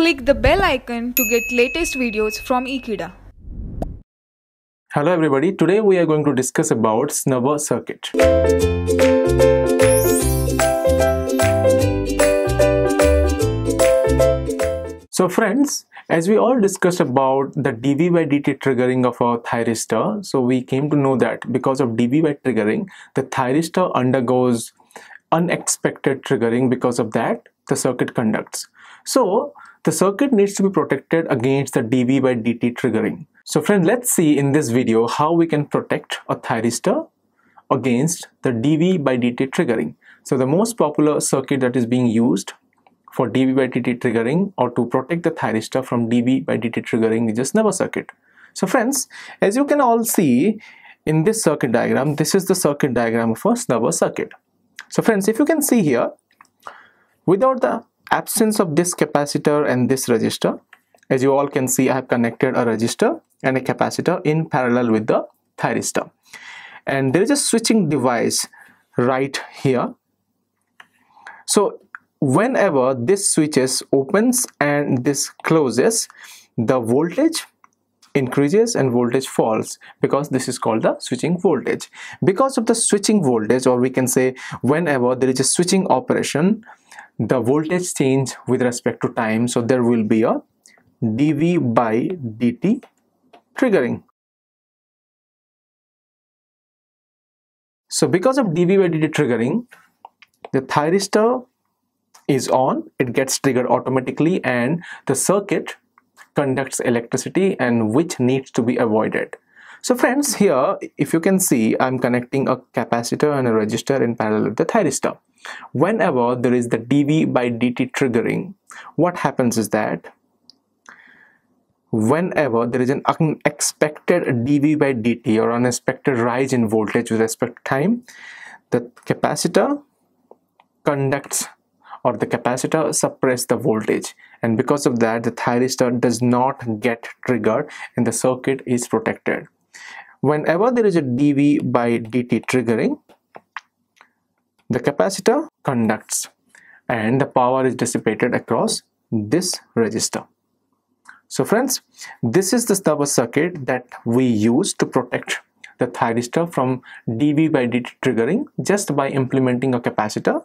Click the bell icon to get latest videos from Ekeeda. Hello everybody, today we are going to discuss about snubber circuit. So friends, as we all discussed about the dV by dt triggering of a thyristor, so we came to know that because of dV by triggering, the thyristor undergoes unexpected triggering because of that the circuit conducts. So the circuit needs to be protected against the dV by dt triggering. So friend, let's see in this video how we can protect a thyristor against the dV by dt triggering. So the most popular circuit that is being used for dV by dt triggering or to protect the thyristor from dV by dt triggering is a snubber circuit. So friends, as you can all see in this circuit diagram, this is the circuit diagram of a snubber circuit. So friends, if you can see here, without the absence of this capacitor and this resistor, as you all can see, I have connected a resistor and a capacitor in parallel with the thyristor. And there is a switching device right here. So whenever this switches opens and this closes, the voltage increases and voltage falls because this is called the switching voltage because of the switching voltage or we can say whenever there is a switching operation the voltage change with respect to time so there will be a dv by dt triggering so because of dv by dt triggering the thyristor is on it gets triggered automatically and the circuit conducts electricity and which needs to be avoided. So friends here if you can see I'm connecting a capacitor and a resistor in parallel with the thyristor. Whenever there is the dV by dt triggering what happens is that whenever there is an unexpected dV by dt or unexpected rise in voltage with respect to time the capacitor conducts or the capacitor suppress the voltage. And because of that the thyristor does not get triggered and the circuit is protected. Whenever there is a dv by dt triggering the capacitor conducts and the power is dissipated across this resistor so friends this is the snubber circuit that we use to protect the thyristor from dv by dt triggering just by implementing a capacitor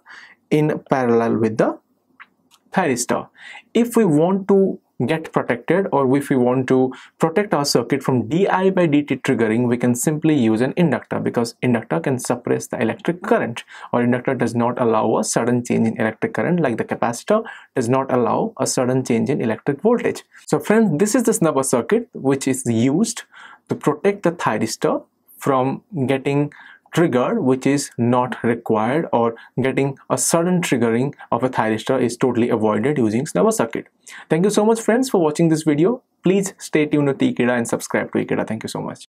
in parallel with the thyristor. If we want to get protected or if we want to protect our circuit from di by dt triggering we can simply use an inductor because inductor can suppress the electric current or inductor does not allow a sudden change in electric current like the capacitor does not allow a sudden change in electric voltage. So friends this is the snubber circuit which is used to protect the thyristor from getting trigger which is not required or getting a sudden triggering of a thyristor is totally avoided using snubber circuit. Thank you so much friends for watching this video. Please stay tuned with Ekeeda and subscribe to Ekeeda. Thank you so much.